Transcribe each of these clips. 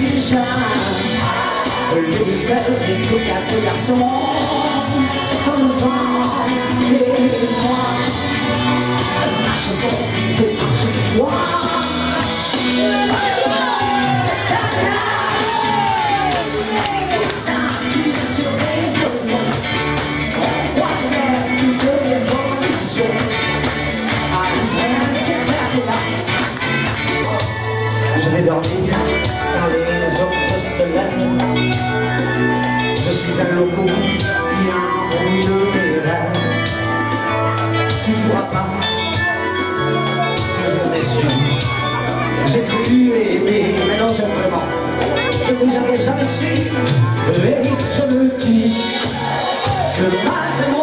déjà Le bel des tout quatre garçons Comme le vent et Ma chanson, c'est ma chanson Je vais dormir quand les autres lèvent. Je suis un loco qui embrouille mes rêves. Toujours à part, toujours déçu. J'ai cru aimer, mais non, j'aime vraiment. Je n'ai jamais, jamais su. Et je me dis que malgré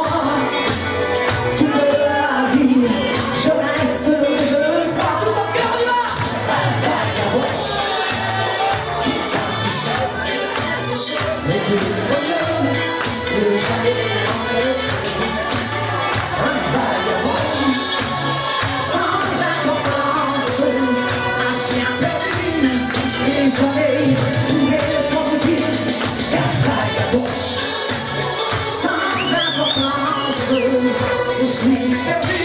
je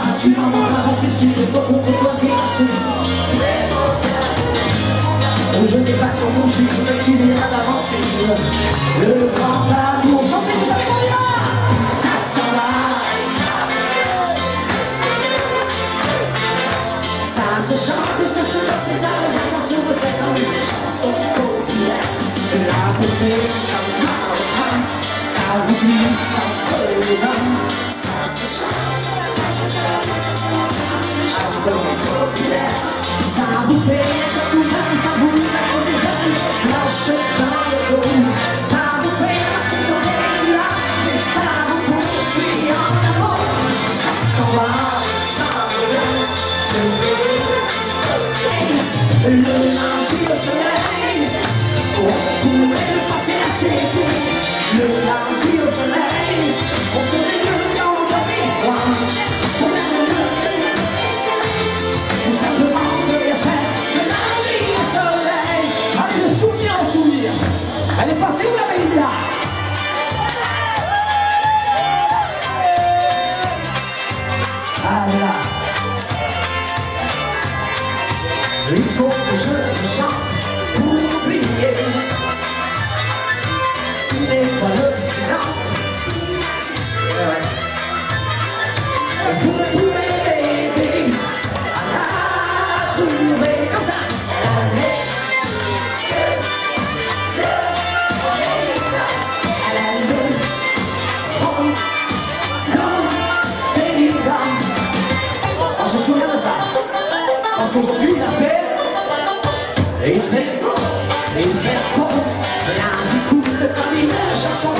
en mon chiffre, mais tu n'iras d'aventure. Le grand amour, vous Ça s'en va. Ça se chante, ça se danse, ça revient, ça se dans les ça vous glisse, revient. Ça Parce qu'aujourd'hui, la fête est une fête et une fête forte. Il a un coup de famille, de chanson,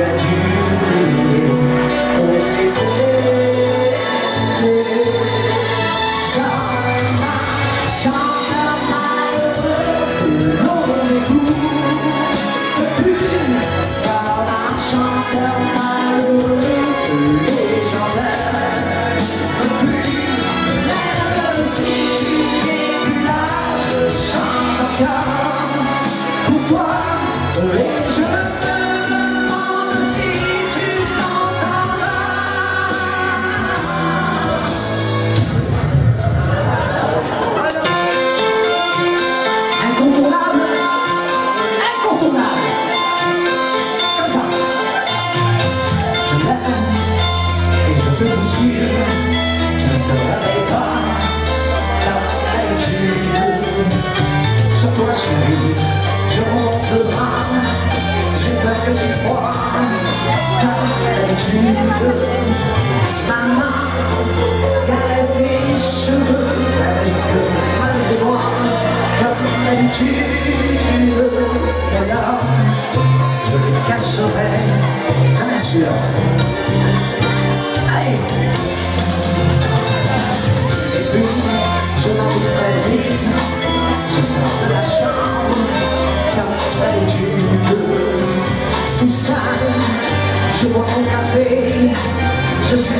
that you to the mama. just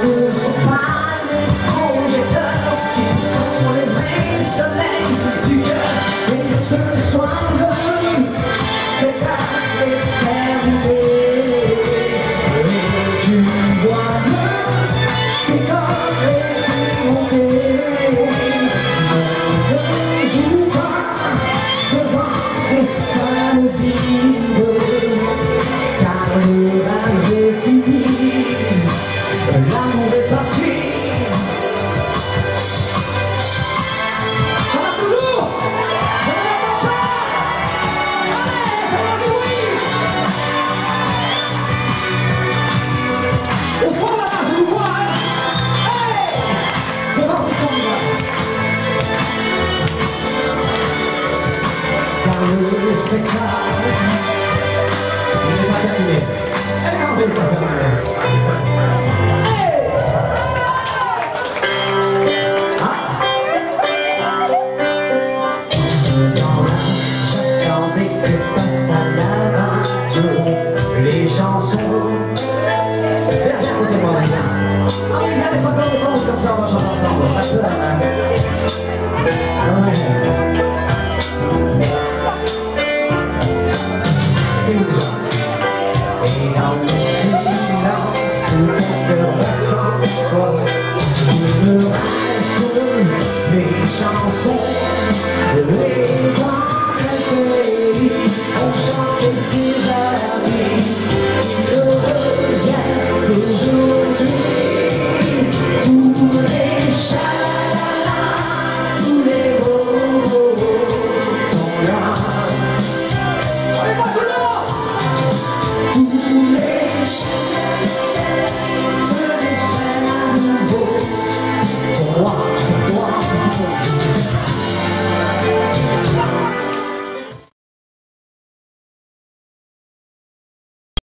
Terima kasih.